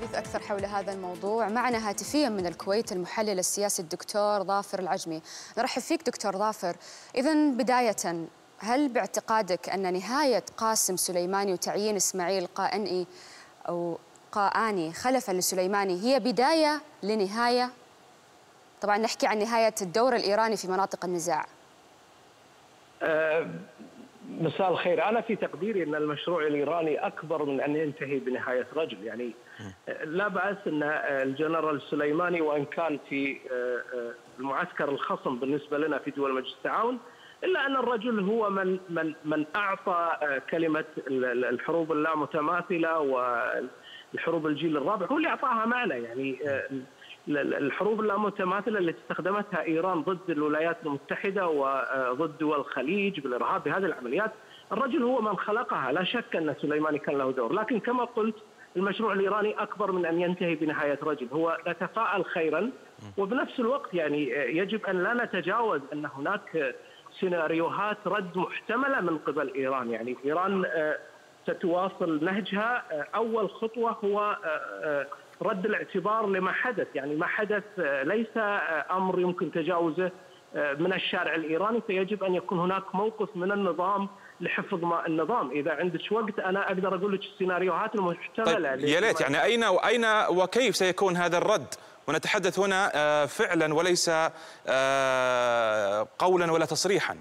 للحديث أكثر حول هذا الموضوع. معنا هاتفيا من الكويت المحلل السياسي الدكتور ظافر العجمي. نرحب فيك دكتور ظافر. إذا بداية هل باعتقادك أن نهاية قاسم سليماني وتعيين إسماعيل قائني أو قائاني خلفا لسليماني هي بداية لنهاية؟ طبعا نحكي عن نهاية الدور الإيراني في مناطق النزاع. أه مساء الخير. أنا في تقديري أن المشروع الإيراني أكبر من أن ينتهي بنهاية رجل. يعني لا بأس أن الجنرال سليماني وإن كان في المعسكر الخصم بالنسبة لنا في دول مجلس التعاون إلا أن الرجل هو من من من أعطى كلمة الحروب اللامتماثلة والحروب الجيل الرابع هو اللي أعطاها معنى. يعني الحروب اللامتماثلة التي استخدمتها إيران ضد الولايات المتحدة وضد دول الخليج بالإرهاب بهذه العمليات الرجل هو من خلقها. لا شك أن سليماني كان له دور. لكن كما قلت المشروع الإيراني أكبر من أن ينتهي بنهاية رجل. هو نتفائل خيرا. وبنفس الوقت يعني يجب أن لا نتجاوز أن هناك سيناريوهات رد محتملة من قبل إيران. يعني إيران ستواصل نهجها أول خطوة هو رد الاعتبار لما حدث. يعني ما حدث ليس أمر يمكن تجاوزه من الشارع الإيراني. فيجب أن يكون هناك موقف من النظام لحفظ ما النظام. إذا عندك وقت أنا أقدر أقول لك السيناريوهات المحتملة طيب يا ليت. يعني أين واين وكيف سيكون هذا الرد؟ ونتحدث هنا فعلا وليس قولا ولا تصريحا.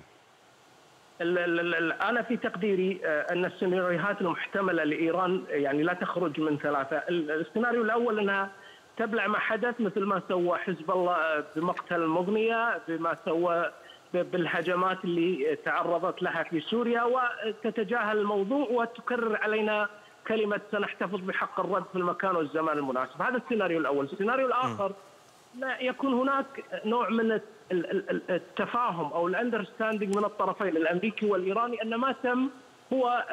أنا في تقديري أن السيناريوهات المحتملة لإيران يعني لا تخرج من ثلاثة، السيناريو الأول أنها تبلع ما حدث مثل ما سوى حزب الله بمقتل المغنية، بما سوى بالهجمات اللي تعرضت لها في سوريا وتتجاهل الموضوع وتكرر علينا كلمة سنحتفظ بحق الرد في المكان والزمان المناسب، هذا السيناريو الأول، السيناريو الآخر لا يكون هناك نوع من التفاهم أو ال understanding من الطرفين الأمريكي والإيراني أن ما تم هو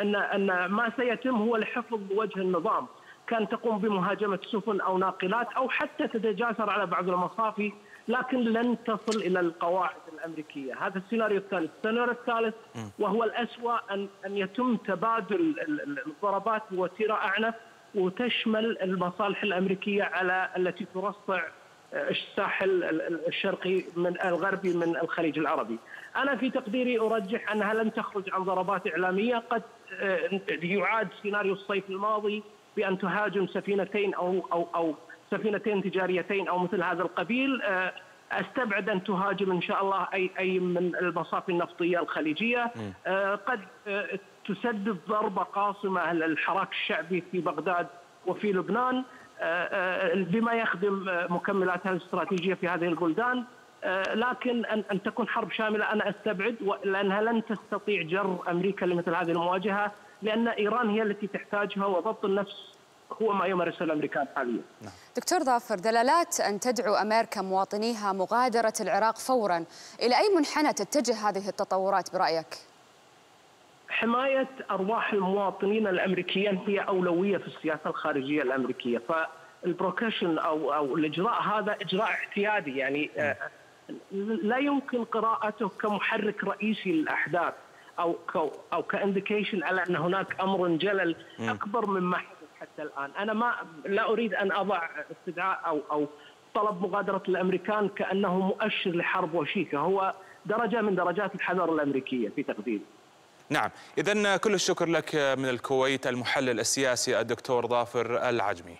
أن أن ما سيتم هو لحفظ وجه النظام. كان تقوم بمهاجمة سفن أو ناقلات أو حتى تتجاسر على بعض المصافي لكن لن تصل إلى القواعد الأمريكية، هذا السيناريو الثالث، السيناريو الثالث وهو الاسوء أن أن يتم تبادل الضربات بوتيره أعنف وتشمل المصالح الأمريكية على التي ترصع الساحل الشرقي من الغربي من الخليج العربي. أنا في تقديري أرجح انها لن تخرج عن ضربات إعلامية قد يعاد سيناريو الصيف الماضي بأن تهاجم سفينتين أو أو أو سفينتين تجاريتين أو مثل هذا القبيل أستبعد أن تهاجم إن شاء الله اي أي من المصافي النفطية الخليجية. قد تسبب ضربه قاصمة للحراك الشعبي في بغداد وفي لبنان. بما يخدم مكملاتها الاستراتيجية في هذه البلدان. لكن أن أن تكون حرب شاملة أنا أستبعد لانها لن تستطيع جر أمريكا لمثل هذه المواجهة لأن إيران هي التي تحتاجها وضبط النفس هو ما يمارسه الامريكان حاليا. دكتور ظافر دلالات أن تدعو أمريكا مواطنيها مغادرة العراق فورا، إلى أي منحنى تتجه هذه التطورات برأيك؟ حماية أرواح المواطنين الأمريكيين هي أولوية في السياسة الخارجية الأمريكية، فال precaution أو أو الإجراء هذا إجراء اعتيادي يعني لا يمكن قراءته كمحرك رئيسي للأحداث أو أو كانديكيشن على أن هناك أمر جلل أكبر مما حتى الآن، أنا ما لا أريد أن أضع استدعاء أو أو طلب مغادرة الأمريكان كأنه مؤشر لحرب وشيكة، هو درجة من درجات الحذر الأمريكية في تقديري. نعم، اذا كل الشكر لك من الكويت المحلل السياسي الدكتور ظافر العجمي.